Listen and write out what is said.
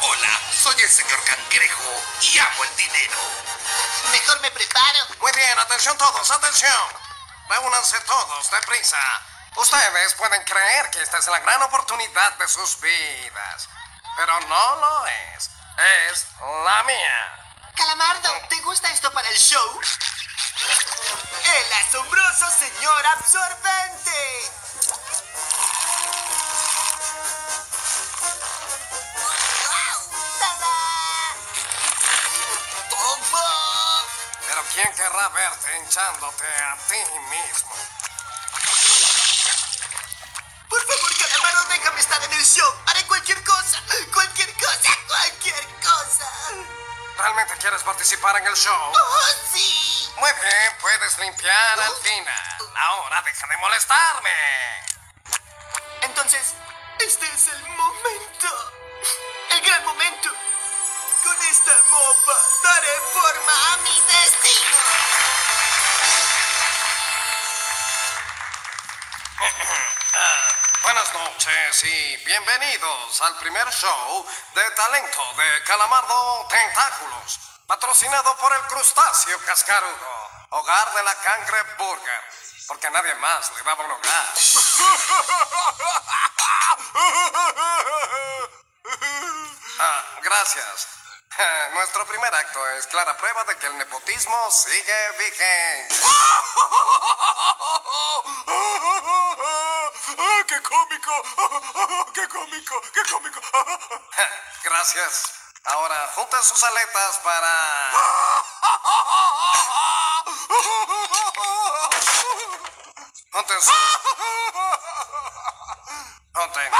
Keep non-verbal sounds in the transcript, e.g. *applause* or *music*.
Hola, soy el señor Cangrejo y amo el dinero. Mejor me preparo. Muy bien, atención todos, atención. Reúnanse todos, deprisa. Ustedes pueden creer que esta es la gran oportunidad de sus vidas, pero no lo es. Es la mía. Calamardo, ¿te gusta esto para el show? El asombroso señor absorbente. ¿Quién querrá verte hinchándote a ti mismo? Por favor, Calamardo, déjame estar en el show. Haré cualquier cosa. Cualquier cosa, cualquier cosa. ¿Realmente quieres participar en el show? ¡Oh, sí! Muy bien, puedes limpiar al final. Ahora deja de molestarme. Entonces, este es el momento. El gran momento. Con esta mopa daré forma a noches y bienvenidos al primer show de talento de Calamardo Tentáculos, patrocinado por el crustáceo cascarudo, hogar de la cangre burger, porque nadie más le daba un hogar. *laughs* Ah, gracias. *laughs* Nuestro primer acto es clara prueba de que el nepotismo sigue vigente. *laughs* cómico! ¡Qué cómico! ¡Qué cómico! *laughs* Gracias. Ahora junten sus aletas para... *laughs* Junten sus... Junten.